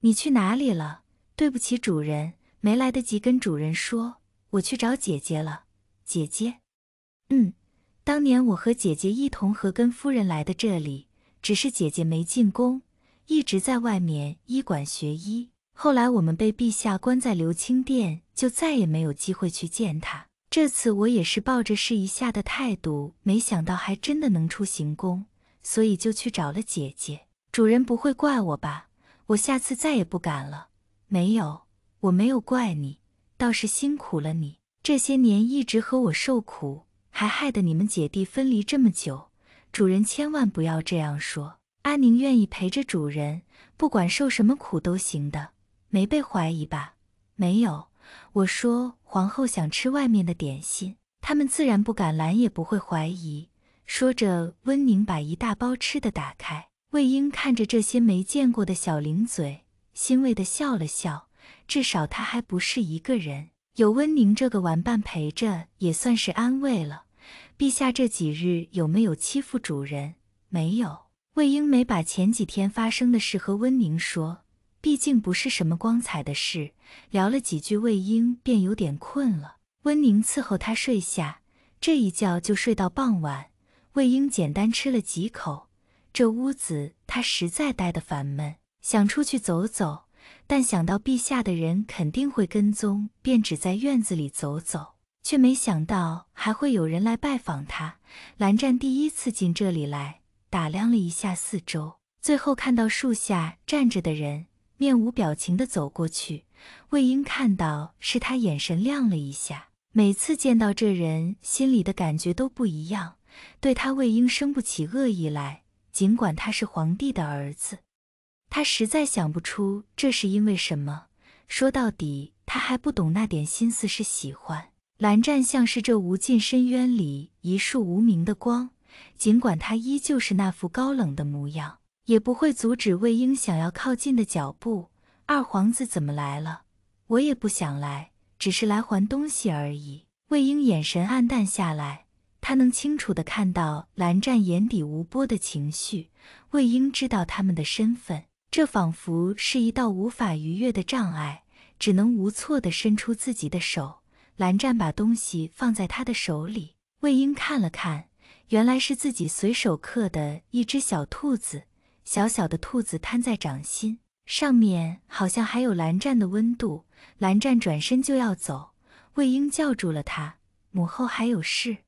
你去哪里了？对不起，主人，没来得及跟主人说，我去找姐姐了。姐姐，嗯，当年我和姐姐一同和跟夫人来的这里，只是姐姐没进宫，一直在外面医馆学医。后来我们被陛下关在留清殿，就再也没有机会去见她。这次我也是抱着试一下的态度，没想到还真的能出行宫，所以就去找了姐姐。主人不会怪我吧？我下次再也不敢了。没有，我没有怪你，倒是辛苦了你。这些年一直和我受苦，还害得你们姐弟分离这么久。主人千万不要这样说。阿宁愿意陪着主人，不管受什么苦都行的。没被怀疑吧？没有。我说皇后想吃外面的点心，他们自然不敢拦，也不会怀疑。说着，温宁把一大包吃的打开。魏婴看着这些没见过的小零嘴，欣慰地笑了笑。至少他还不是一个人，有温宁这个玩伴陪着，也算是安慰了。陛下这几日有没有欺负主人？没有。魏婴没把前几天发生的事和温宁说。毕竟不是什么光彩的事，聊了几句，魏婴便有点困了。温宁伺候他睡下，这一觉就睡到傍晚。魏婴简单吃了几口，这屋子他实在待得烦闷，想出去走走，但想到陛下的人肯定会跟踪，便只在院子里走走，却没想到还会有人来拜访他。蓝湛第一次进这里来，打量了一下四周，最后看到树下站着的人。面无表情地走过去，魏婴看到是他，眼神亮了一下。每次见到这人，心里的感觉都不一样，对他魏婴生不起恶意来。尽管他是皇帝的儿子，他实在想不出这是因为什么。说到底，他还不懂那点心思是喜欢。蓝湛像是这无尽深渊里一束无名的光，尽管他依旧是那副高冷的模样。也不会阻止魏婴想要靠近的脚步。二皇子怎么来了？我也不想来，只是来还东西而已。魏婴眼神暗淡下来，他能清楚的看到蓝湛眼底无波的情绪。魏婴知道他们的身份，这仿佛是一道无法逾越的障碍，只能无措的伸出自己的手。蓝湛把东西放在他的手里，魏婴看了看，原来是自己随手刻的一只小兔子。小小的兔子摊在掌心上面，好像还有蓝湛的温度。蓝湛转身就要走，魏婴叫住了他：“母后还有事？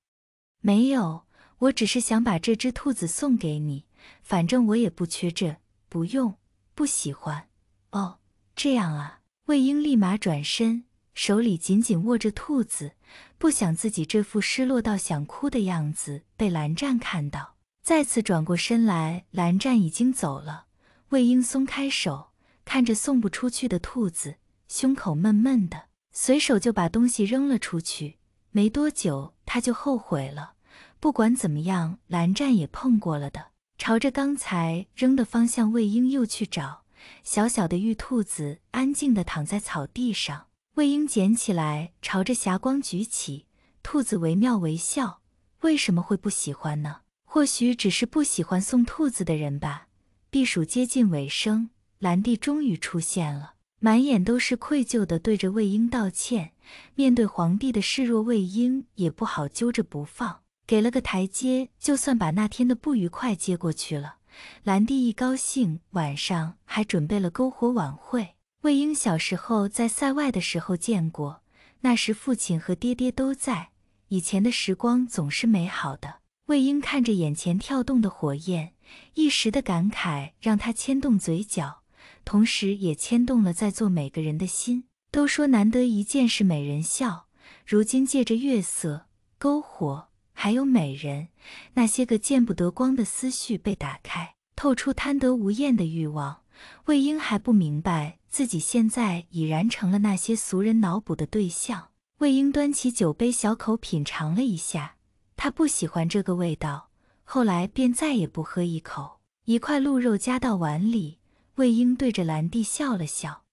没有，我只是想把这只兔子送给你，反正我也不缺这。不用，不喜欢。哦，这样啊。”魏婴立马转身，手里紧紧握着兔子，不想自己这副失落到想哭的样子被蓝湛看到。再次转过身来，蓝湛已经走了。魏婴松开手，看着送不出去的兔子，胸口闷闷的，随手就把东西扔了出去。没多久，他就后悔了。不管怎么样，蓝湛也碰过了的。朝着刚才扔的方向，魏婴又去找小小的玉兔子，安静的躺在草地上。魏婴捡起来，朝着霞光举起，兔子惟妙惟肖。为什么会不喜欢呢？或许只是不喜欢送兔子的人吧。避暑接近尾声，兰蒂终于出现了，满眼都是愧疚的对着魏婴道歉。面对皇帝的示弱，魏婴也不好揪着不放，给了个台阶，就算把那天的不愉快接过去了。兰蒂一高兴，晚上还准备了篝火晚会。魏婴小时候在塞外的时候见过，那时父亲和爹爹都在，以前的时光总是美好的。魏婴看着眼前跳动的火焰，一时的感慨让他牵动嘴角，同时也牵动了在座每个人的心。都说难得一见是美人笑，如今借着月色、篝火，还有美人，那些个见不得光的思绪被打开，透出贪得无厌的欲望。魏婴还不明白自己现在已然成了那些俗人脑补的对象。魏婴端起酒杯，小口品尝了一下。他不喜欢这个味道，后来便再也不喝一口。一块鹿肉夹到碗里，魏婴对着兰蒂笑了笑，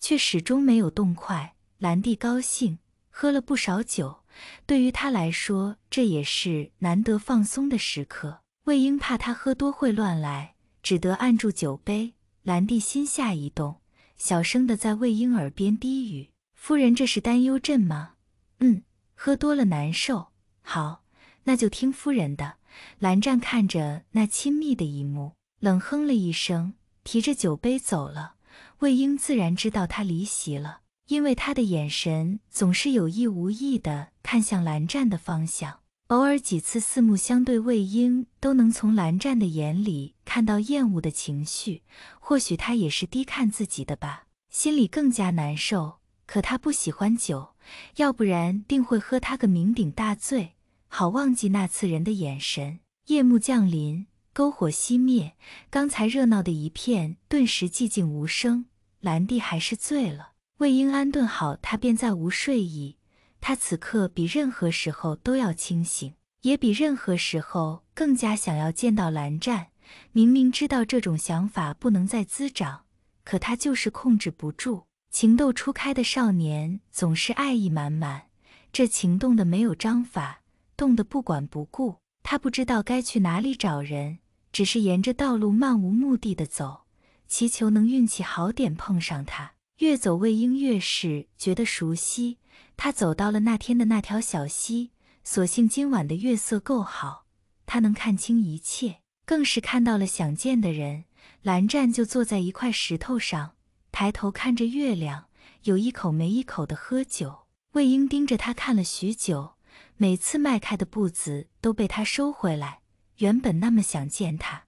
却始终没有动筷。兰蒂高兴，喝了不少酒，对于他来说，这也是难得放松的时刻。魏婴怕他喝多会乱来，只得按住酒杯。兰蒂心下一动，小声的在魏婴耳边低语：“夫人这是担忧朕吗？”“嗯，喝多了难受。”“好，那就听夫人的。”蓝湛看着那亲密的一幕，冷哼了一声，提着酒杯走了。魏婴自然知道他离席了，因为他的眼神总是有意无意的看向蓝湛的方向。偶尔几次四目相对，魏婴都能从蓝湛的眼里看到厌恶的情绪。或许他也是低看自己的吧，心里更加难受。可他不喜欢酒，要不然定会喝他个酩酊大醉，好忘记那次人的眼神。夜幕降临，篝火熄灭，刚才热闹的一片顿时寂静无声。兰蒂还是醉了。魏婴安顿好，他便再无睡意。他此刻比任何时候都要清醒，也比任何时候更加想要见到蓝湛。明明知道这种想法不能再滋长，可他就是控制不住。情窦初开的少年总是爱意满满，这情动的没有章法，动得不管不顾。他不知道该去哪里找人，只是沿着道路漫无目的的走，祈求能运气好点碰上他。越走魏婴越是觉得熟悉。他走到了那天的那条小溪，所幸今晚的月色够好，他能看清一切，更是看到了想见的人。蓝湛就坐在一块石头上，抬头看着月亮，有一口没一口的喝酒。魏婴盯着他看了许久，每次迈开的步子都被他收回来。原本那么想见他，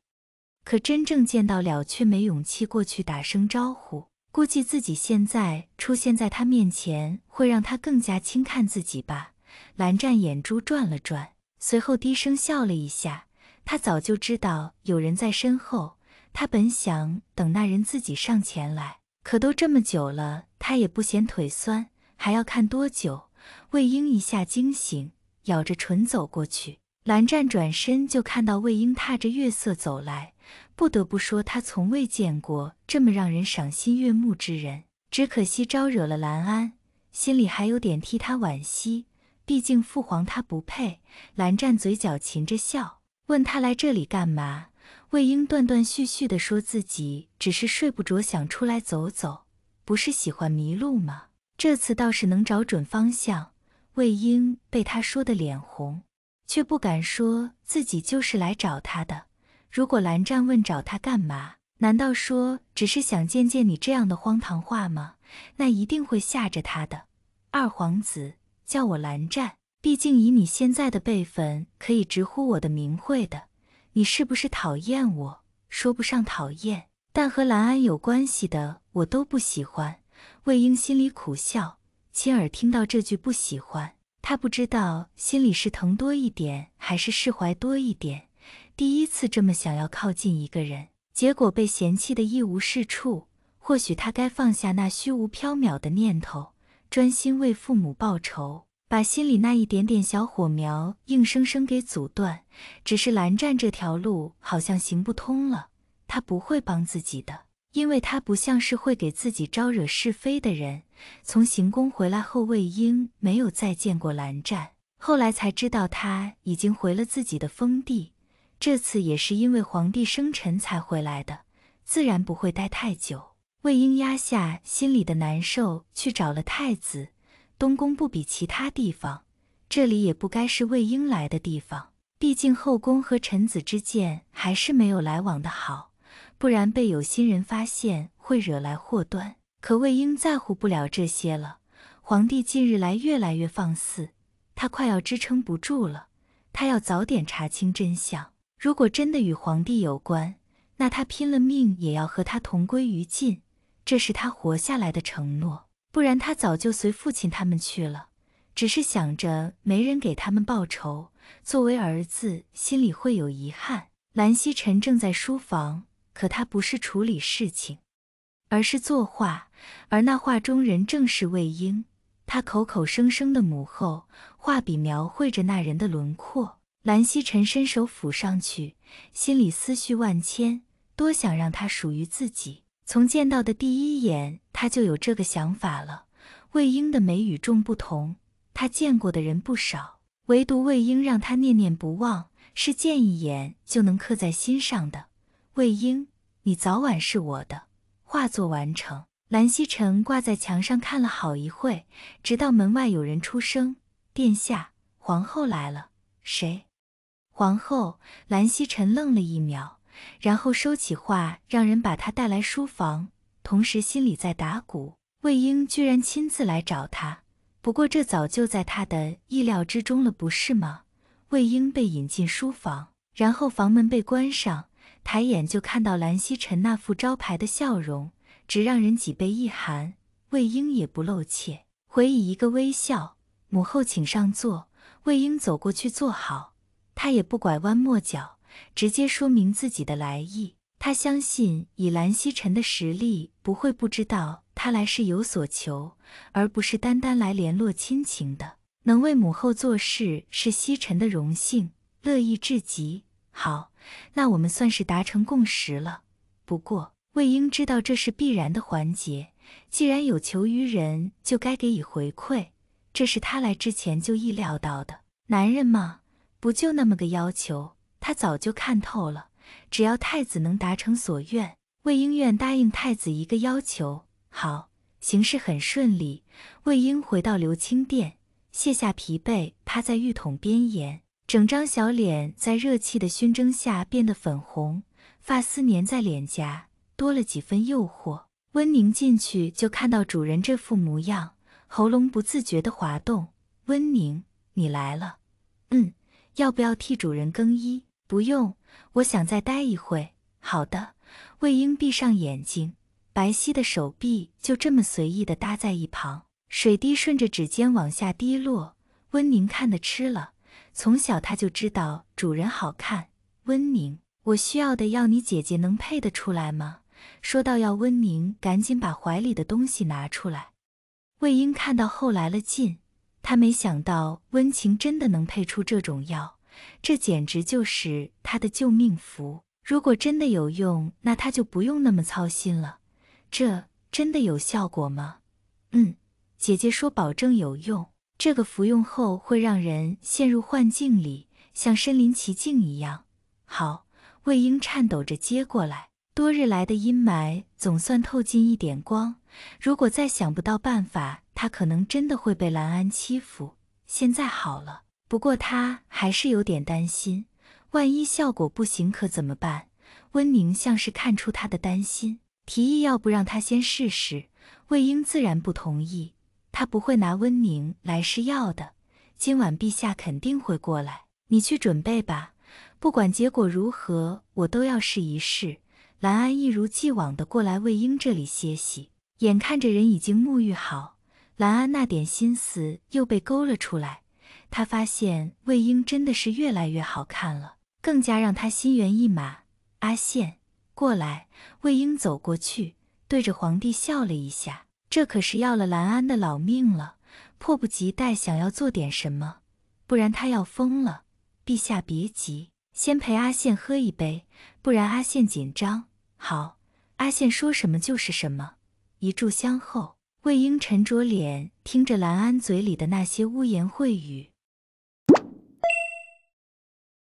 可真正见到了，却没勇气过去打声招呼。估计自己现在出现在他面前，会让他更加轻看自己吧。蓝湛眼珠转了转，随后低声笑了一下。他早就知道有人在身后，他本想等那人自己上前来，可都这么久了，他也不嫌腿酸，还要看多久？魏婴一下惊醒，咬着唇走过去。蓝湛转身就看到魏婴踏着月色走来。不得不说，他从未见过这么让人赏心悦目之人。只可惜招惹了蓝安，心里还有点替他惋惜。毕竟父皇他不配。蓝湛嘴角噙着笑，问他来这里干嘛？魏婴断断续续地说自己只是睡不着，想出来走走。不是喜欢迷路吗？这次倒是能找准方向。魏婴被他说的脸红，却不敢说自己就是来找他的。如果蓝湛问找他干嘛，难道说只是想见见你这样的荒唐话吗？那一定会吓着他的。二皇子叫我蓝湛，毕竟以你现在的辈分，可以直呼我的名讳的。你是不是讨厌我？说不上讨厌，但和蓝安有关系的我都不喜欢。魏婴心里苦笑，亲耳听到这句不喜欢，他不知道心里是疼多一点，还是释怀多一点。第一次这么想要靠近一个人，结果被嫌弃的一无是处。或许他该放下那虚无缥缈的念头，专心为父母报仇，把心里那一点点小火苗硬生生给阻断。只是蓝湛这条路好像行不通了，他不会帮自己的，因为他不像是会给自己招惹是非的人。从行宫回来后，魏婴没有再见过蓝湛，后来才知道他已经回了自己的封地。这次也是因为皇帝生辰才回来的，自然不会待太久。魏婴压下心里的难受，去找了太子。东宫不比其他地方，这里也不该是魏婴来的地方。毕竟后宫和臣子之间还是没有来往的好，不然被有心人发现会惹来祸端。可魏婴在乎不了这些了。皇帝近日来越来越放肆，他快要支撑不住了。他要早点查清真相。如果真的与皇帝有关，那他拼了命也要和他同归于尽，这是他活下来的承诺。不然他早就随父亲他们去了。只是想着没人给他们报仇，作为儿子心里会有遗憾。蓝曦臣正在书房，可他不是处理事情，而是作画，而那画中人正是魏婴。他口口声声的母后，画笔描绘着那人的轮廓。蓝曦臣伸手抚上去，心里思绪万千，多想让他属于自己。从见到的第一眼，他就有这个想法了。魏婴的美与众不同，他见过的人不少，唯独魏婴让他念念不忘，是见一眼就能刻在心上的。魏婴，你早晚是我的。画作完成，蓝曦臣挂在墙上看了好一会，直到门外有人出声：“殿下，皇后来了。”谁？皇后。蓝曦臣愣了一秒，然后收起画，让人把她带来书房，同时心里在打鼓：魏婴居然亲自来找他。不过这早就在他的意料之中了，不是吗？魏婴被引进书房，然后房门被关上，抬眼就看到蓝曦臣那副招牌的笑容。直让人脊背一寒，魏婴也不露怯，回以一个微笑。母后请上座。魏婴走过去坐好，他也不拐弯抹角，直接说明自己的来意。他相信以蓝曦臣的实力，不会不知道他来是有所求，而不是单单来联络亲情的。能为母后做事是曦臣的荣幸，乐意至极。好，那我们算是达成共识了。不过。魏婴知道这是必然的环节，既然有求于人，就该给予回馈，这是他来之前就意料到的。男人嘛，不就那么个要求？他早就看透了，只要太子能达成所愿，魏婴愿答应太子一个要求。好，行事很顺利。魏婴回到留清殿，卸下疲惫，趴在浴桶边沿，整张小脸在热气的熏蒸下变得粉红，发丝粘在脸颊。多了几分诱惑。温宁进去就看到主人这副模样，喉咙不自觉地滑动。温宁，你来了。嗯，要不要替主人更衣？不用，我想再待一会。好的。魏婴闭上眼睛，白皙的手臂就这么随意地搭在一旁，水滴顺着指尖往下滴落。温宁看得吃了，从小他就知道主人好看。温宁，我需要的要你姐姐能配得出来吗？说到要温宁，赶紧把怀里的东西拿出来。魏婴看到后来了劲，他没想到温情真的能配出这种药，这简直就是他的救命符。如果真的有用，那他就不用那么操心了。这真的有效果吗？嗯，姐姐说保证有用。这个服用后会让人陷入幻境里，像身临其境一样。好，魏婴颤抖着接过来。多日来的阴霾总算透进一点光。如果再想不到办法，他可能真的会被兰安欺负。现在好了，不过他还是有点担心，万一效果不行可怎么办？温宁像是看出他的担心，提议要不让他先试试。魏婴自然不同意，他不会拿温宁来试药的。今晚陛下肯定会过来，你去准备吧。不管结果如何，我都要试一试。兰安一如既往的过来魏婴这里歇息，眼看着人已经沐浴好，兰安那点心思又被勾了出来。他发现魏婴真的是越来越好看了，更加让他心猿意马。阿宪，过来。魏婴走过去，对着皇帝笑了一下。这可是要了兰安的老命了，迫不及待想要做点什么，不然他要疯了。陛下别急，先陪阿羡喝一杯，不然阿羡紧张。好，阿羡说什么就是什么。一炷香后，魏婴沉着脸听着兰安嘴里的那些污言秽语。